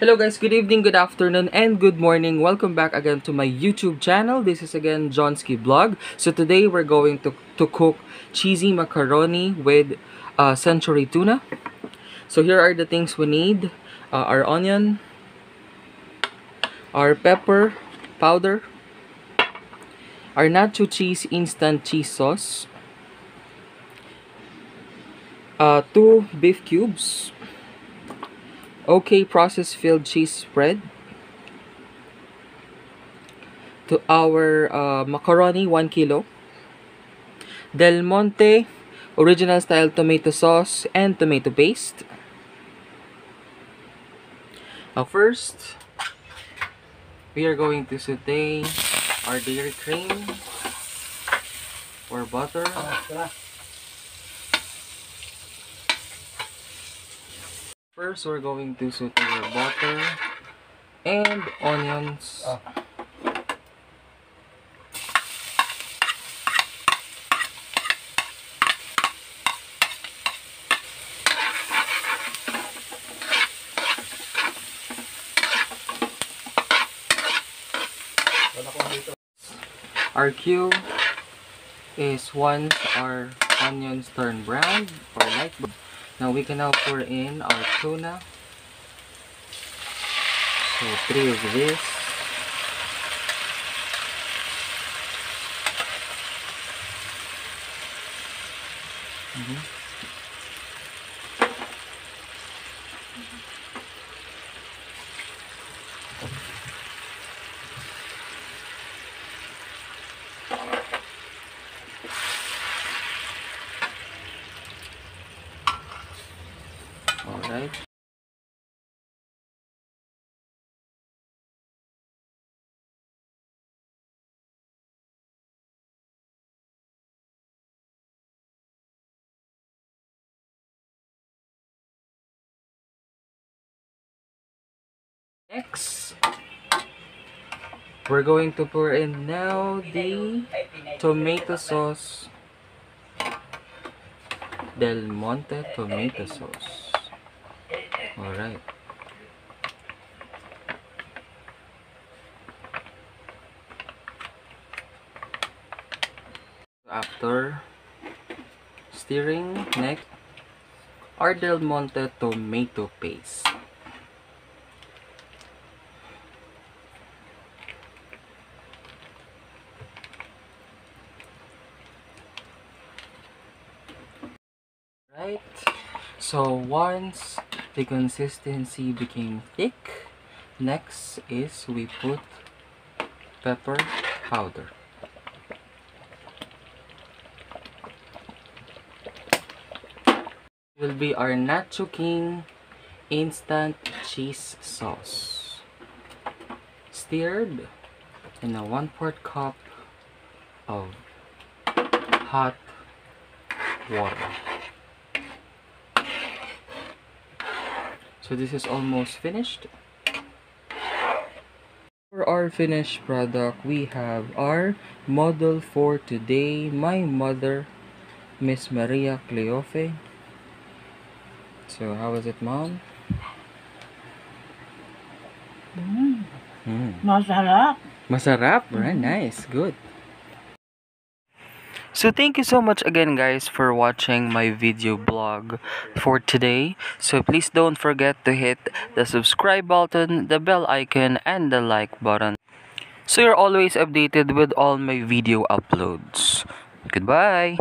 Hello guys, good evening, good afternoon, and good morning. Welcome back again to my YouTube channel. This is again JoNSki Blog. So today we're going to, to cook cheesy macaroni with uh, century tuna. So here are the things we need. Uh, our onion, our pepper powder, our nacho cheese instant cheese sauce, uh, two beef cubes, okay process filled cheese spread to our uh, macaroni 1 kilo. Del Monte original style tomato sauce and tomato paste. Uh, first we are going to saute our dairy cream or butter First, we're going to saute our butter and onions. Ah. Our cue is once our onions turn brown or light brown. Now we can now pour in our tuna. So three of this. Mhm. Alright. Next, we're going to pour in now the tomato sauce. Del Monte tomato sauce. Alright. After stirring, next, our Del Monte tomato paste. Right. So once the consistency became thick, next is we put pepper powder. Will be our Nacho King instant cheese sauce. Stirred in a 1 4 cup of hot water. So this is almost finished. For our finished product, we have our model for today, my mother, Miss Maria Cleofe. So how was it, mom? Mm, Mm. masarap. Masarap, right? Nice, good. So thank you so much again guys for watching my video blog for today. So please don't forget to hit the subscribe button, the bell icon, and the like button. So you're always updated with all my video uploads. Goodbye!